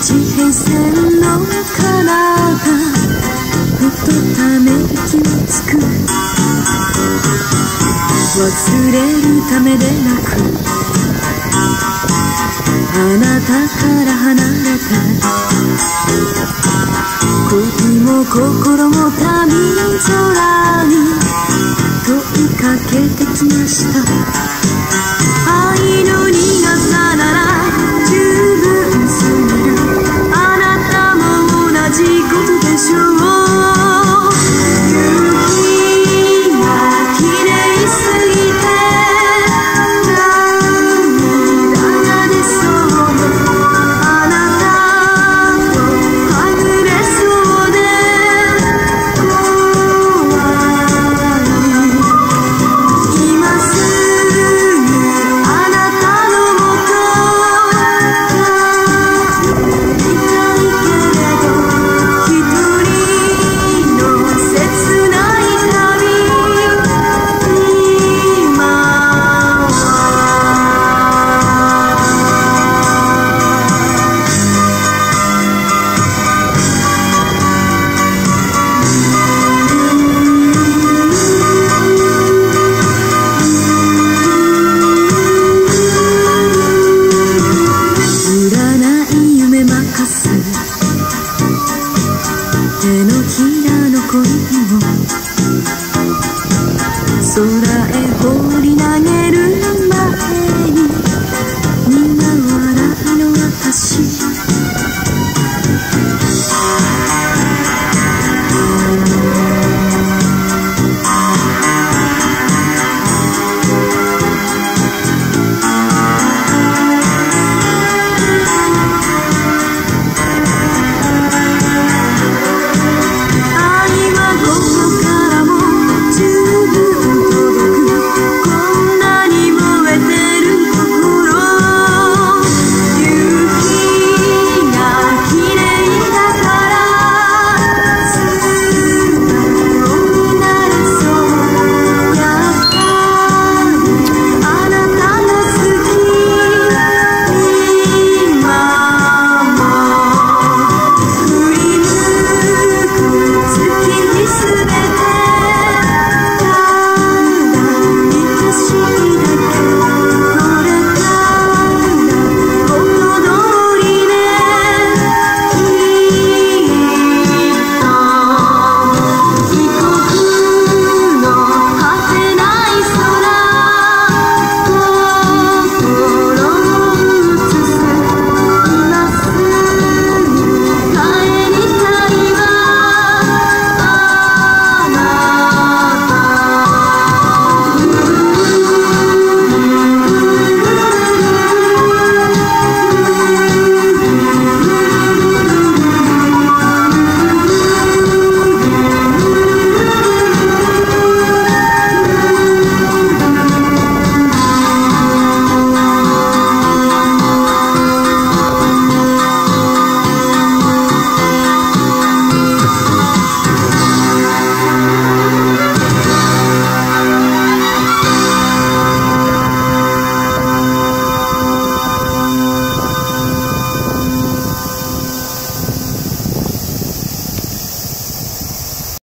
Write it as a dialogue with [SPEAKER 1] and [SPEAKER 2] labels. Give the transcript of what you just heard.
[SPEAKER 1] 地平線の彼方ふとため息をつく忘れるためでなくあなたから離れた。恋も心 your you're all す。手のひらの恋を空へ放り